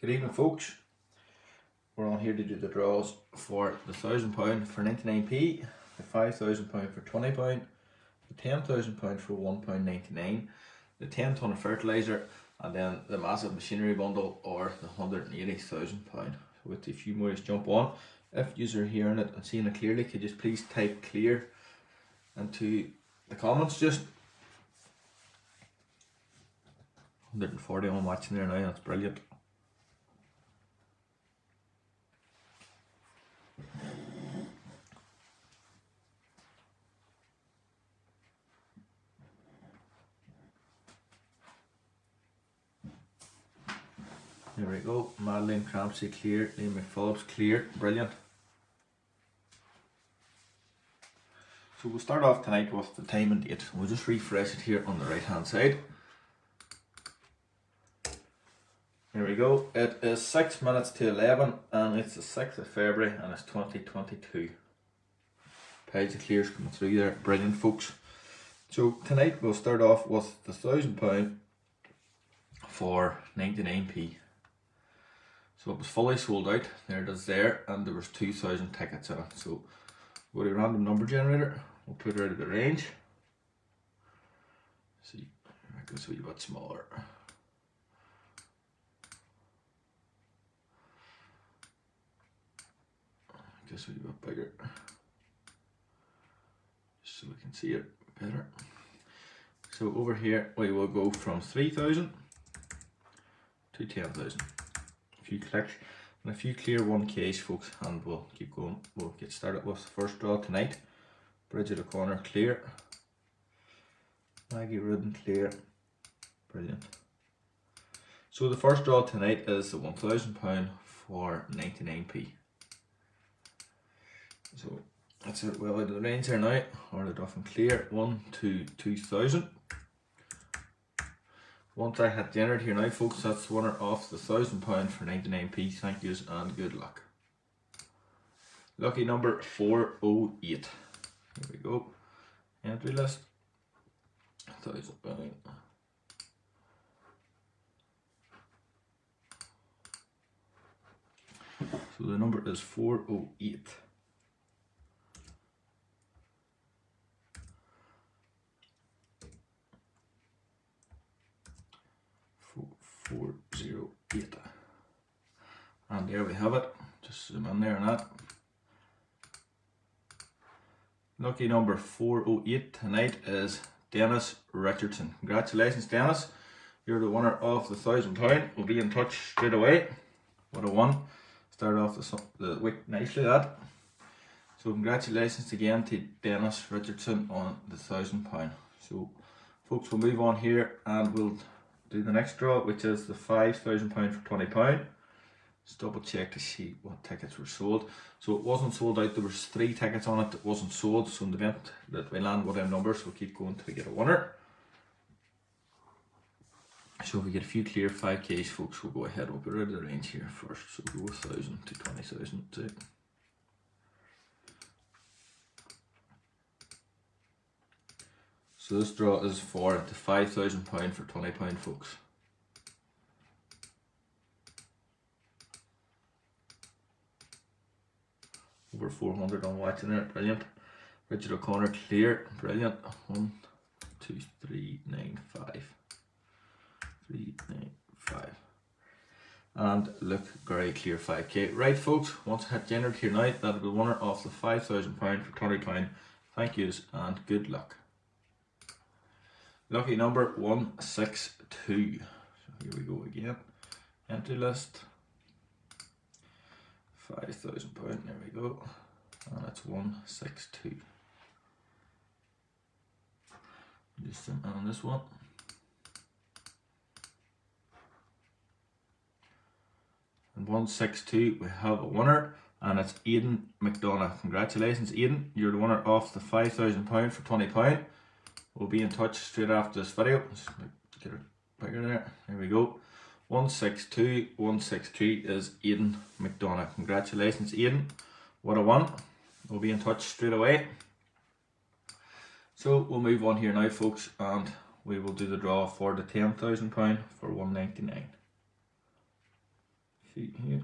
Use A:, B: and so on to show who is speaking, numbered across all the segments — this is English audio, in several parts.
A: Good evening, folks. We're on here to do the draws for the thousand pound for 99p, the five thousand pound for 20 pound, the ten thousand pound for one pound 99, the 10 ton of fertilizer, and then the massive machinery bundle or the 180,000 pound. With a few more just jump on. If you are hearing it and seeing it clearly, could you just please type clear into the comments just 140 on watching there now, that's brilliant. There we go. Madeline Crampsey clear. Liam McPhillips clear. Brilliant. So we'll start off tonight with the time and date. We'll just refresh it here on the right hand side. Here we go. It is 6 minutes to 11 and it's the 6th of February and it's 2022. Page of clears coming through there. Brilliant folks. So tonight we'll start off with the thousand pound for 99p. So it was fully sold out. There it is there, and there was 2,000 tickets in it. So go to random number generator. We'll put it out of the range. See, I guess it goes a wee bit smaller. Just a wee bit bigger. just so we can see it better. So over here we will go from 3,000 to 10,000 few clicks and a few clear one case folks and we'll keep going. We'll get started. With the first draw tonight? Bridget O'Connor clear. Maggie Rudden clear. Brilliant. So the first draw tonight is the £1,000 for 99p so that's it. Well out of the range here now or the and clear one to 2000 once I had dinner here now folks, that's winner off the thousand pound for 99p. Thank yous and good luck. Lucky number 408. Here we go. Entry list. Thousand pound. So the number is 408. four zero eight. And there we have it. Just zoom in there and that. Lucky number 408 tonight is Dennis Richardson. Congratulations, Dennis. You're the winner of the thousand pound. We'll be in touch straight away. What a one. Start off the, the week nicely, that. So congratulations again to Dennis Richardson on the thousand pound. So folks, we'll move on here and we'll do the next draw, which is the £5,000 for £20. Double check to see what tickets were sold. So it wasn't sold out, there was three tickets on it that wasn't sold. So in the event that we land with them numbers, we'll keep going to get a winner. So if we get a few clear 5Ks, folks, we'll go ahead. We'll put it out the range here first. So we'll go 1,000 to 20,000. So this draw is for the £5,000 for £20 folks. Over 400 on watching it, brilliant. Richard O'Connor clear, brilliant. One, two, three, nine, five. Three, nine, five. And look, very clear 5k. Right folks, once I hit generated here now, that'll be winner of the £5,000 for £20. Thank yous and good luck. Lucky number 162. So here we go again. Entry list. £5,000, there we go. And it's 162. Just on this one. And 162, we have a winner and it's Aiden McDonagh. Congratulations, Aiden. You're the winner of the £5,000 for £20. We'll be in touch straight after this video. Let's get it bigger there. There we go. 162, 163 is Aiden McDonagh. Congratulations, Aiden. What a one. We'll be in touch straight away. So we'll move on here now, folks, and we will do the draw for the £10,000 for 199 few here.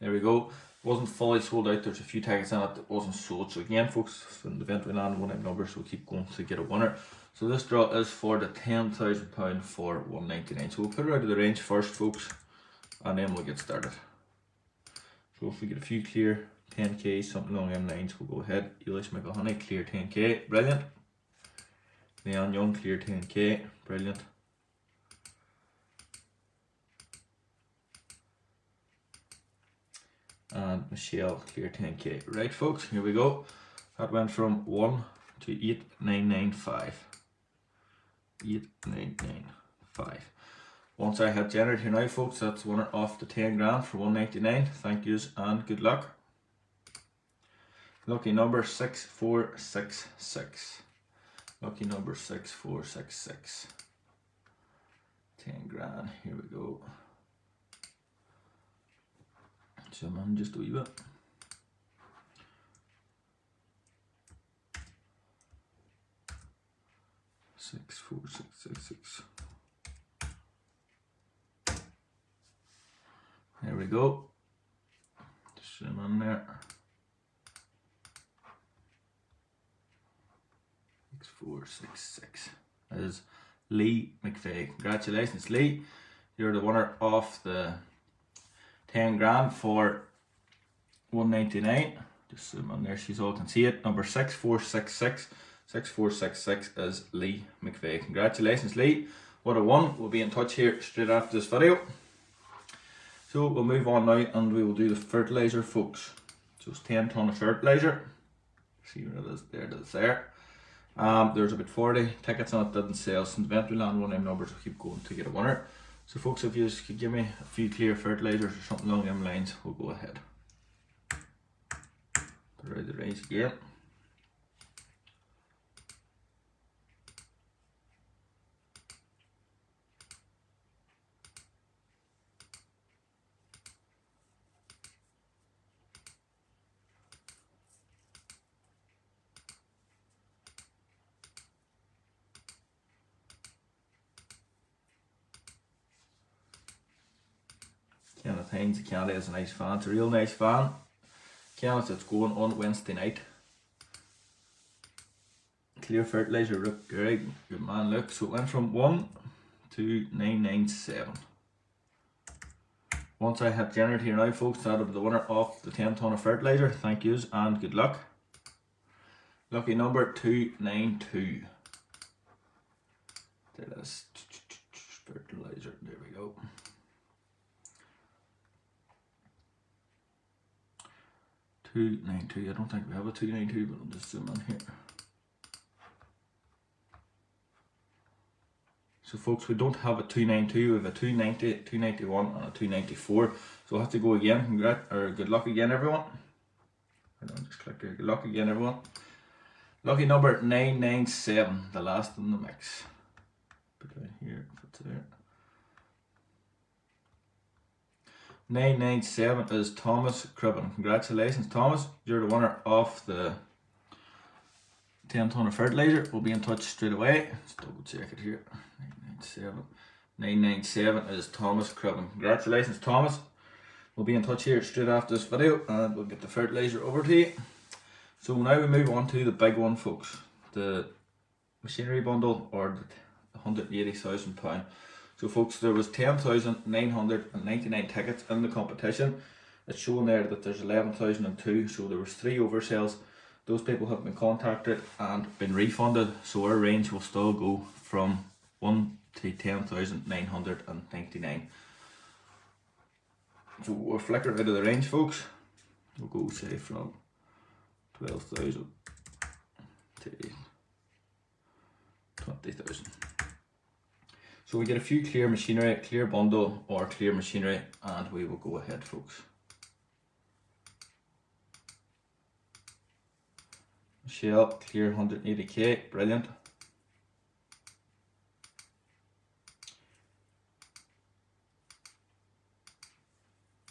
A: There we go. Wasn't fully sold out. There's a few tickets in it that wasn't sold. So again, folks, from the event we land one name number, so we'll keep going to get a winner. So this draw is for the ten thousand pound for one ninety nine. So we'll put it out of the range first, folks, and then we'll get started. So if we get a few clear 10k, something along them lines, we'll go ahead. Elish McElhoney, clear 10k, brilliant. Leon Young, clear 10k, brilliant. and Michelle clear 10k. Right folks, here we go. That went from 1 to 8995. 8995. Once I had generated here now folks, that's winner off the 10 grand for 199. Thank yous and good luck. Lucky number 6466. Lucky number 6466. 10 grand, here we go. Zoom in just a wee bit. Six, four, six, six, six. There we go. Zoom in there. Six, four, six, six. That is Lee McVeigh. Congratulations, Lee. You're the winner of the 10 grand for 199 just zoom on there you all can see it number 6466 6466 is Lee McVeigh. Congratulations Lee. What a one. We'll be in touch here straight after this video. So we'll move on now and we will do the fertilizer folks. So it's 10 ton of fertilizer. See where it is. There it is there. Um, there's about 40 tickets on it. Didn't sell since event we land one name numbers will keep going to get a winner. So folks, if you could give me a few clear fertilizers or something along them lines, we'll go ahead. The range again. Hines, Canada is a nice fan. It's a real nice fan. Kenneth, it's going on Wednesday night. Clear fertilizer, look great. Good man, look. So it went from 1 to 997. Once I have generated here now, folks, that'll be the winner of the 10 ton of fertilizer. Thank yous and good luck. Lucky number 292. There it is. Fertilizer, there we go. 292. I don't think we have a 292, but I'll just zoom in here. So folks, we don't have a 292, we have a 290, 291 and a 294. So I'll have to go again. Congrats, or good luck again everyone. I don't just click here. Good luck again everyone. Lucky number 997, the last in the mix. Put it here, put it there. 997 is Thomas Cribbin. Congratulations, Thomas. You're the winner of the 10 ton of fertilizer. We'll be in touch straight away. Let's double check it here. 997. 997 is Thomas Cribbin. Congratulations, Thomas. We'll be in touch here straight after this video and we'll get the fertilizer over to you. So now we move on to the big one, folks. The machinery bundle or the £180,000. So folks, there was 10,999 tickets in the competition. It's shown there that there's 11,002, so there was three oversells. Those people have been contacted and been refunded, so our range will still go from 1 to 10,999. So we'll flicker out of the range, folks. We'll go say from 12,000 to 20,000. So we get a few clear machinery, clear bundle or clear machinery and we will go ahead folks. Michelle, clear 180k, brilliant.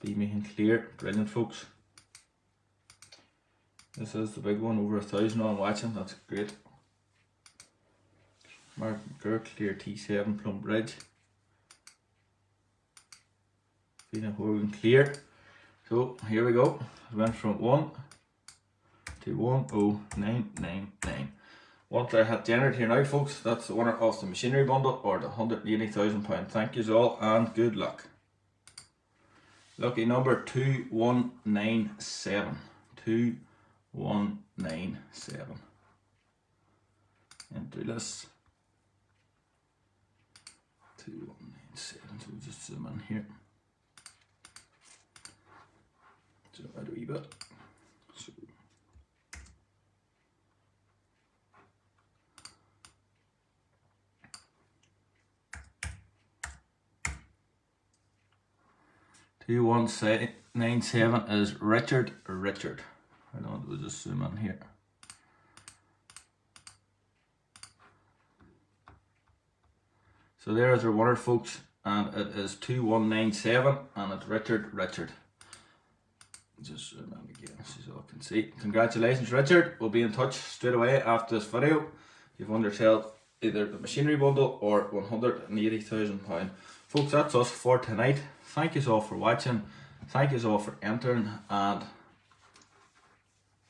A: Beaming clear, brilliant folks. This is the big one, over a thousand on watching, that's great. Martin Kerr, clear T7 Plumbridge. Feeling holding clear. So here we go. It went from 1 to 10999. Once I have generated here now folks, that's the winner of the machinery bundle or the £180,000. Thank you all and good luck. Lucky number 2197. 2197. Enter 2197, so we'll just zoom in here. Out a wee bit. So Two one nine seven is Richard Richard. I don't we'll just zoom in here. So there's our winner folks and it is 2197 and it's Richard Richard. Just zoom in again so you can see. Congratulations Richard, we'll be in touch straight away after this video. You've won yourself either the machinery bundle or £180,000. Folks that's us for tonight. Thank you all for watching. Thank you all for entering and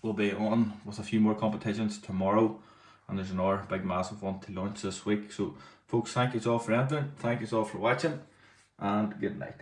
A: we'll be on with a few more competitions tomorrow and there's another big massive one to launch this week. So folks thank you all for entering, thank you all for watching and good night.